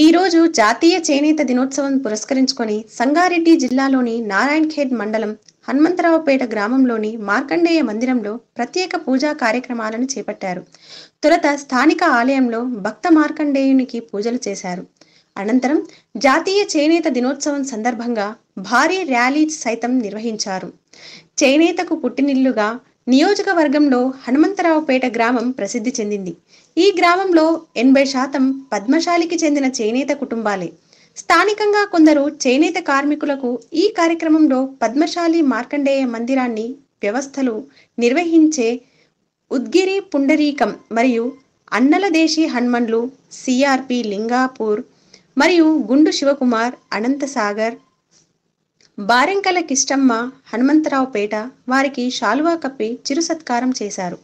ఈరోజు జాతీయ చేనేత దినోత్సవం పురస్కరించుకొని సంగారెడ్డి జిల్లాలోని నారాయణ్ ఖేడ్ మండలం హనుమంతరావుపేట గ్రామంలోని మార్కండేయ మందిరంలో ప్రత్యేక పూజా కార్యక్రమాలను చేపట్టారు. తొలుత స్థానిక ఆలయంలో భక్త మార్కండేయునికి పూజలు చేశారు. అనంతరం జాతీయ చేనేత దినోత్సవం సందర్భంగా భారీ ర్యాలీ సైతం నిర్వహించారు. చేనేతకు పుట్టినిల్లుగా నియోజకవర్గంలో హనుమంతరావుపేట గ్రామం ప్రసిద్ధి చెందింది. ఈ గ్రామంలో ఎనభై శాతం పద్మశాలికి చెందిన చేనేత కుటుంబాలే. స్థానికంగా కొందరు చేనేత కార్మికులకు ఈ కార్యక్రమంలో పద్మశాలి మార్కండేయ మందిరాన్ని వ్యవస్థలు నిర్వహించే ఉద్గిరి పుండరీకం మరియు అన్నలదేశీ హనుమన్లు సిఆర్పి లింగాపూర్ మరియు గుండు శివకుమార్ అనంతసాగర్ బారెంకల కిష్టమ్మ హనుమంతరావుపేట వారికి శాలువా కప్పి చిరు సత్కారం చేశారు.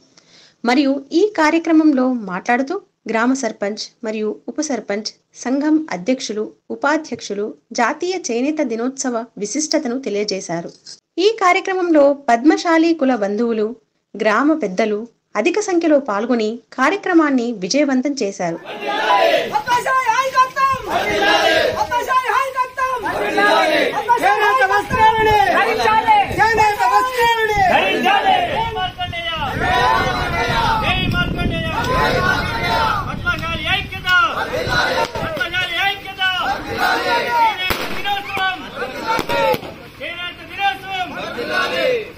మరియు ఈ కార్యక్రమంలో మాట్లాడుతూ గ్రామ సర్పంచ్ మరియు ఉప సర్పంచ్ సంఘం అధ్యక్షులు ఉపాధ్యక్షులు జాతీయ చేనేత దినోత్సవ విశిష్టతను తెలియజేశారు. ఈ కార్యక్రమంలో పద్మశాలి కుల బంధువులు గ్రామ పెద్దలు అధిక సంఖ్యలో పాల్గొని కార్యక్రమాన్ని విజయవంతం చేశారు. Hare